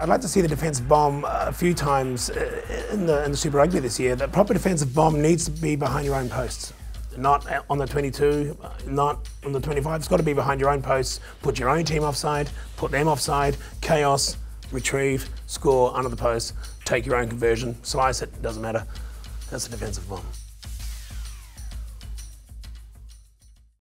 I'd like to see the defensive bomb a few times uh, in the, in the Super Rugby this year. The proper defensive bomb needs to be behind your own posts, not uh, on the 22, uh, not on the 25. It's got to be behind your own posts. Put your own team offside, put them offside, chaos, retrieve, score under the post, take your own conversion, slice it, doesn't matter. That's a defensive bomb.